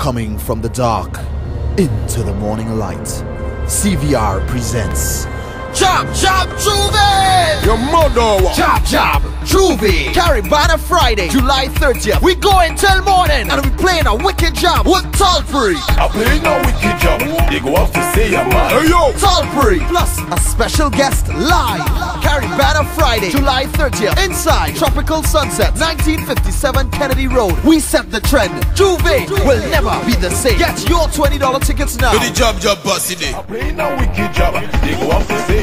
Coming from the dark into the morning light, CVR presents Chop Chop J'ouvert! Your mother Chop Chop J'ouvert! Caribana Friday, July 30th. We going till morning and we playing a wicked jab with Talpree. I play no wicked. They go off to say a man. Hey yo! Talpree plus a special guest live. Caribana Friday, July 30th. Inside Tropical Sunset, 1957 Kennedy Road. We set the trend. J'ouvert will never be the same. Get your $20 tickets now. Do the job job bossy day. I play no wicked jab. They go off to say